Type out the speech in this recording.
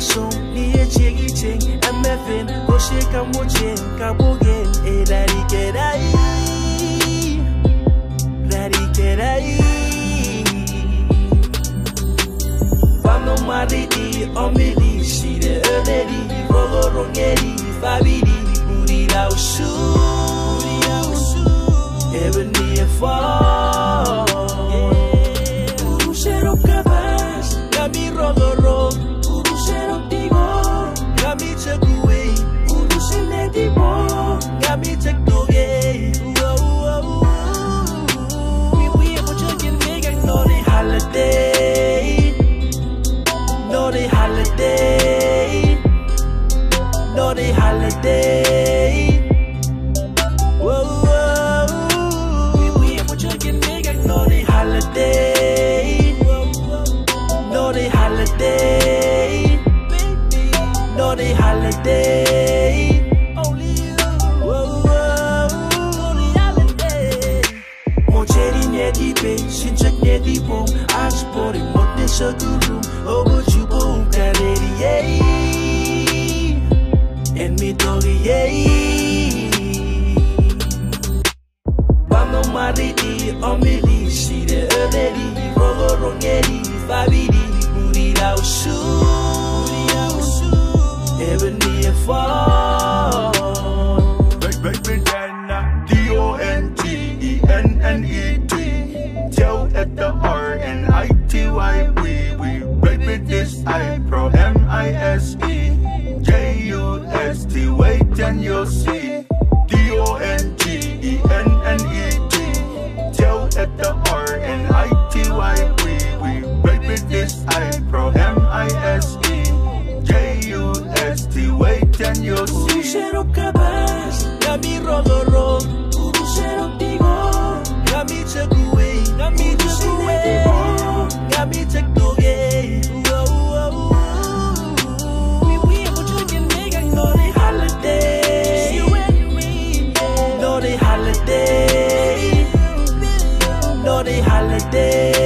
song Niye chegi cheng MFN Koshe kamo cheng Kabogen E lari kerai Lari kerai Pano maridi Omidi Shire öneri Rolo rongeri Fabidi holiday. Naughty holiday. Whoa, whoa. We, we have a chicken nigga Naughty holiday. Naughty holiday. Naughty holiday. Only you. Whoa, whoa. Naughty holiday. Mocheri nye dipe, shinchak nye dipo Ashpori mot ne shaguru Ogo chupo ukareri yay And me doggy yay Vano maridi, omili, shire öneri Rogo rongeri, fabidi, buri laushu Ebony and fall the R-N-I-T-Y We, we, baby I pro M-I-S-E J-U-S-T, wait and you'll see D-O-N-T-E-N-N-E-T Tell at the R-N-I-T-Y We, we, baby this I pro M-I-S-E J-U-S-T, wait and you'll see Urushero kabas, gami rogo rog Naughty holiday